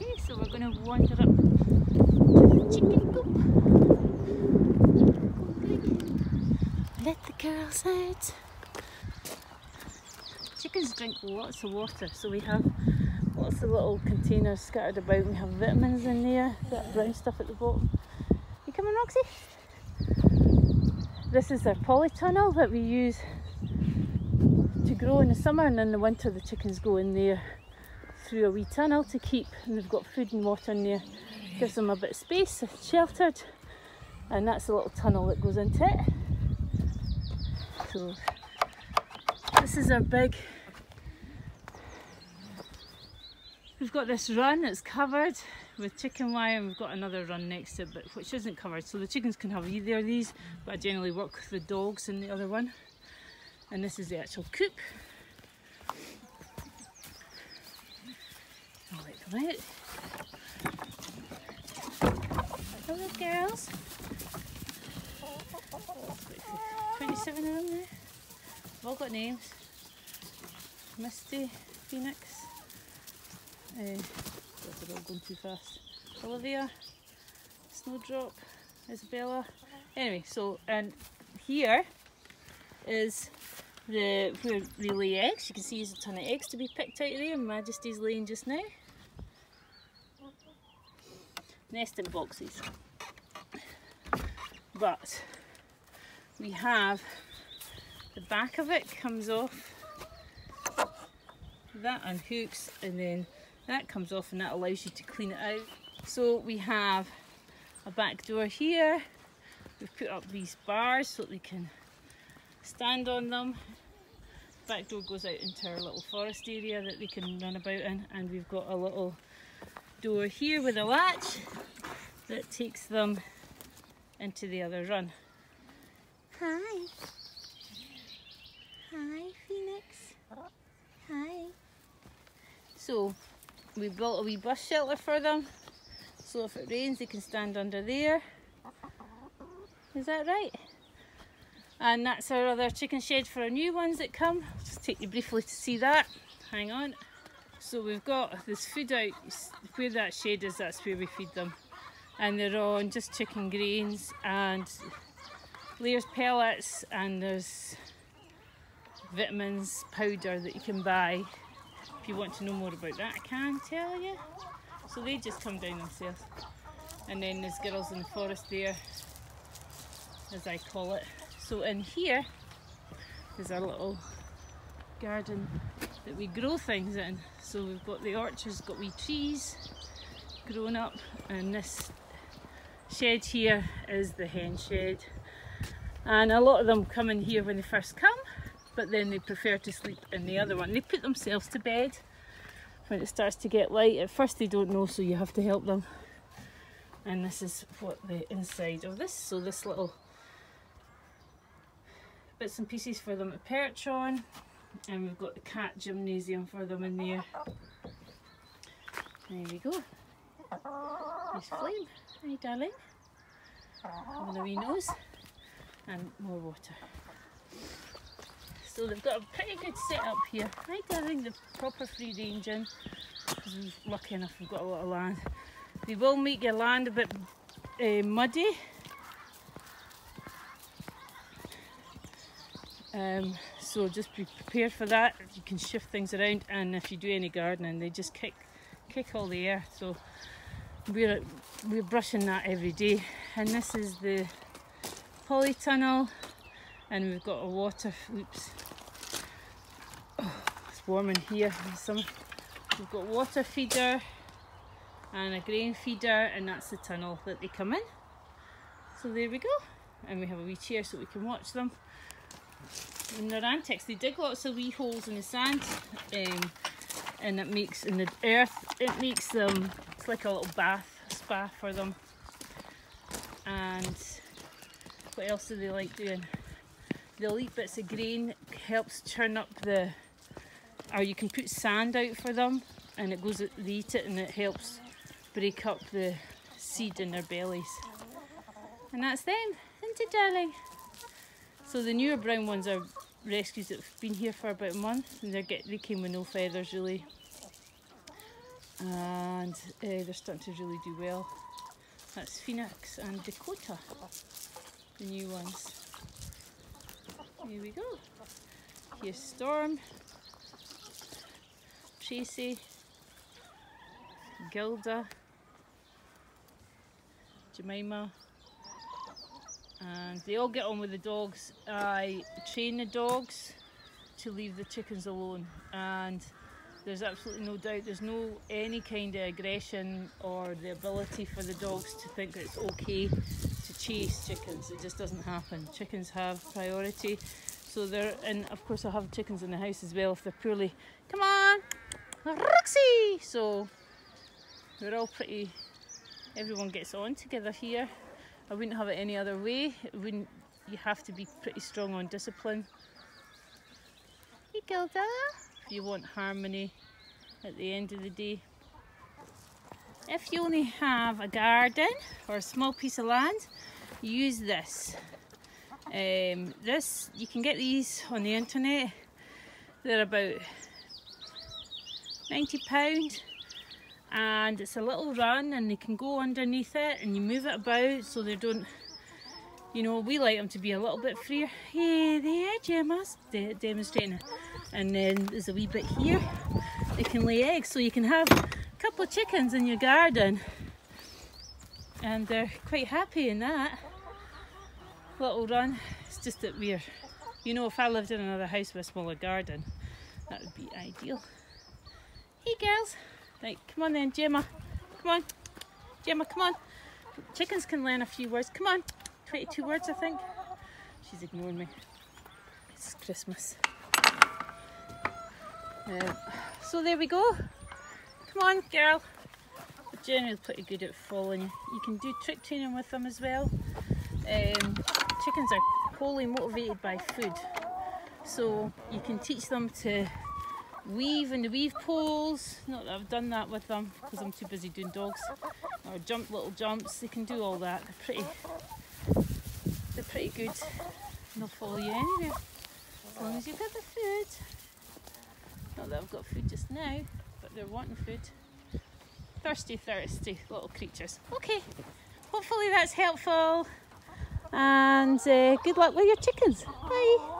Okay, so we're going to wander up to the chicken coop. Let the girls out. Chickens drink lots of water, so we have lots of little containers scattered about. We have vitamins in there, that brown stuff at the bottom. You coming, Roxy? This is our polytunnel that we use to grow in the summer, and in the winter the chickens go in there through a wee tunnel to keep, and they've got food and water in there. Gives them a bit of space, sheltered, and that's the little tunnel that goes into it. So this is our big We've got this run that's covered with chicken wire and we've got another run next to it but which isn't covered so the chickens can have either of these but I generally work with the dogs in the other one and this is the actual coop Out hello girls 27 of them there they've all got names Misty, Phoenix uh, they're all going too fast. Olivia, Snowdrop, Isabella. Anyway, so and here is the where they lay eggs. You can see there's a ton of eggs to be picked out of there. Majesty's laying just now. Nest in boxes. But we have the back of it comes off that unhooks and then that comes off and that allows you to clean it out. So we have a back door here. We've put up these bars so they can stand on them. Back door goes out into our little forest area that they can run about in and we've got a little door here with a latch that takes them into the other run. Hi. Hi, Phoenix. Hi. So we built a wee bus shelter for them. So if it rains, they can stand under there. Is that right? And that's our other chicken shed for our new ones that come. I'll just take you briefly to see that. Hang on. So we've got this food out, where that shed is, that's where we feed them. And they're on just chicken grains and layers pellets and there's vitamins powder that you can buy If you want to know more about that, I can tell you. So they just come down themselves. And then there's girls in the forest there, as I call it. So in here is our little garden that we grow things in. So we've got the orchards, got wee trees grown up, and this shed here is the hen shed. And a lot of them come in here when they first come but then they prefer to sleep in the other one. They put themselves to bed when it starts to get light. At first they don't know so you have to help them. And this is what the inside of this, so this little bits and pieces for them to perch on. And we've got the cat gymnasium for them in there. There we go. There's Flame. Hi darling. With a wee nose. And more water. So they've got a pretty good setup here. Right, I think the proper free range in, because we're lucky enough we've got a lot of land. They will make your land a bit uh, muddy. Um, so just be prepared for that. You can shift things around and if you do any gardening they just kick kick all the earth. So we're, we're brushing that every day. And this is the polytunnel and we've got a water, oops, it's warm in here summer. We've got water feeder and a grain feeder and that's the tunnel that they come in. So there we go. And we have a wee chair so we can watch them. In their antics, they dig lots of wee holes in the sand um, and it makes, in the earth, it makes them, it's like a little bath, spa for them. And what else do they like doing? They'll eat bits of grain, helps churn up the or you can put sand out for them and it goes, they eat it and it helps break up the seed in their bellies. And that's them, isn't it darling? So the newer brown ones are rescues that have been here for about a month and they get they came with no feathers really. and uh, they're starting to really do well. That's Phoenix and Dakota, the new ones. Here we go. Here's Storm, Tracy, Gilda, Jemima, and they all get on with the dogs. I train the dogs to leave the chickens alone. And there's absolutely no doubt there's no any kind of aggression or the ability for the dogs to think that it's okay to chase chickens. It just doesn't happen. Chickens have priority. So they're and of course I have chickens in the house as well if they're poorly. Come on Roxy! So they're all pretty everyone gets on together here I wouldn't have it any other way it wouldn't you have to be pretty strong on discipline Hey Gilda, if you want harmony at the end of the day. If you only have a garden or a small piece of land, use this. Um, this you can get these on the internet. They're about £90 and it's a little run and they can go underneath it and you move it about so they don't you know, we like them to be a little bit freer. Hey there, Gemma's de demonstrating. And then there's a wee bit here. They can lay eggs, so you can have a couple of chickens in your garden. And they're quite happy in that little run. It's just that we're, you know, if I lived in another house with a smaller garden, that would be ideal. Hey girls. Right, come on then, Gemma. Come on. Gemma, come on. Chickens can learn a few words. Come on. 22 words, I think. She's ignoring me. It's Christmas. Um, so there we go. Come on, girl. They're generally pretty good at following you. Can do trick training with them as well. Um, chickens are wholly motivated by food. So you can teach them to weave in the weave poles. Not that I've done that with them because I'm too busy doing dogs. Or jump little jumps. They can do all that. They're pretty they're pretty good. They'll follow you anywhere. As long as you've got the food. Not that I've got food just now, but they're wanting food. Thirsty, thirsty little creatures. Okay, hopefully that's helpful. And uh, good luck with your chickens. Bye.